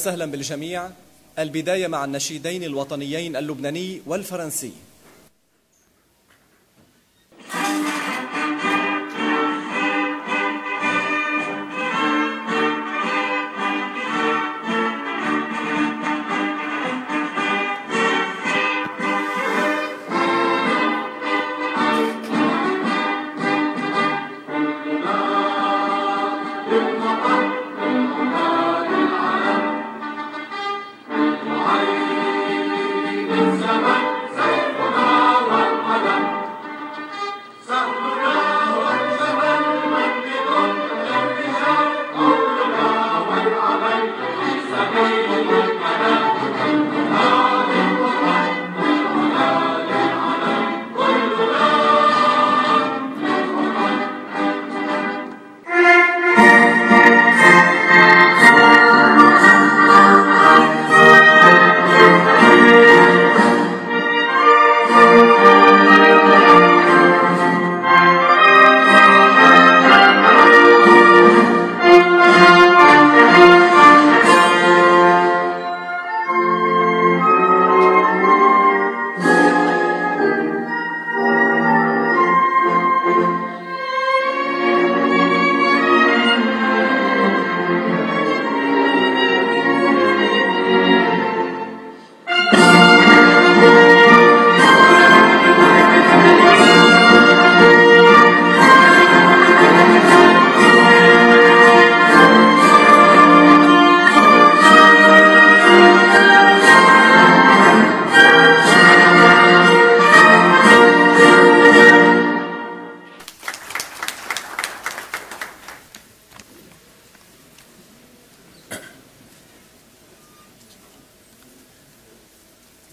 وسهلا بالجميع. البداية مع النشيدين الوطنيين اللبناني والفرنسي.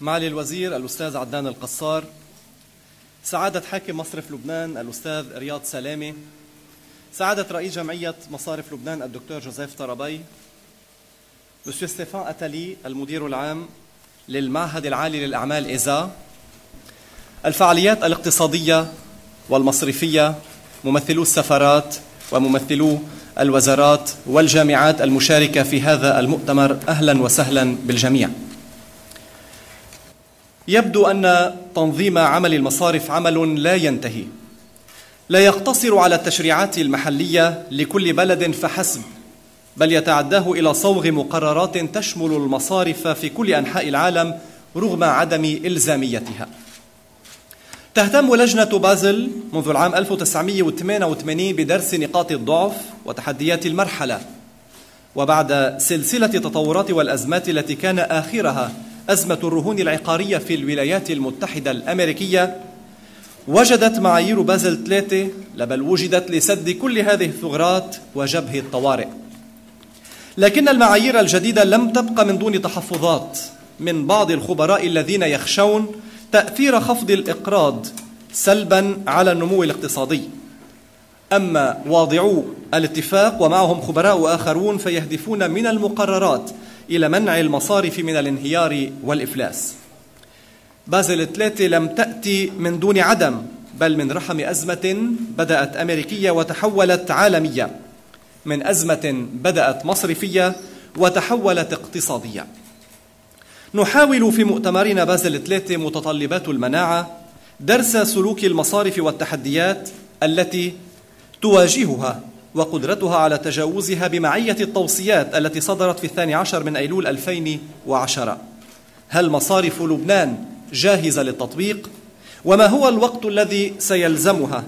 معالي الوزير الأستاذ عدنان القصار سعادة حاكم مصرف لبنان الأستاذ رياض سلامة سعادة رئيس جمعية مصارف لبنان الدكتور جوزيف طربي مسيو ستيفان أتالي المدير العام للمعهد العالي للأعمال إيزا الفعاليات الاقتصادية والمصرفية ممثلو السفارات وممثلو الوزارات والجامعات المشاركة في هذا المؤتمر أهلا وسهلا بالجميع. يبدو أن تنظيم عمل المصارف عمل لا ينتهي. لا يقتصر على التشريعات المحلية لكل بلد فحسب بل يتعداه إلى صوغ مقررات تشمل المصارف في كل أنحاء العالم رغم عدم إلزاميتها. تهتم لجنة بازل منذ العام 1988 بدرس نقاط الضعف وتحديات المرحلة. وبعد سلسلة التطورات والأزمات التي كان آخرها أزمة الرهون العقارية في الولايات المتحدة الأمريكية وجدت معايير بازل ثلاثة بل وجدت لسد كل هذه الثغرات وجبه الطوارئ. لكن المعايير الجديدة لم تبقى من دون تحفظات. من بعض الخبراء الذين يخشون تأثير خفض الإقراض سلبا على النمو الاقتصادي. أما واضعو الاتفاق ومعهم خبراء آخرون فيهدفون من المقررات إلى منع المصارف من الانهيار والإفلاس. بازل الثلاثة لم تأتي من دون عدم بل من رحم أزمة بدأت أمريكية وتحولت عالمية. من أزمة بدأت مصرفية وتحولت اقتصادية. نحاول في مؤتمرنا بازل الثلاثة متطلبات المناعة درس سلوك المصارف والتحديات التي تواجهها وقدرتها على تجاوزها بمعية التوصيات التي صدرت في الثاني عشر من أيلول 2010 هل مصارف لبنان جاهزة للتطبيق؟ وما هو الوقت الذي سيلزمها؟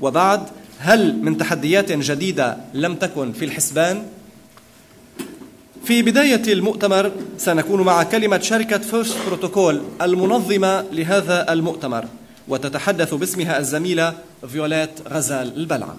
وبعد هل من تحديات جديدة لم تكن في الحسبان؟ في بداية المؤتمر سنكون مع كلمة شركة فيرست بروتوكول المنظمة لهذا المؤتمر وتتحدث باسمها الزميلة فيولات غزال البلعه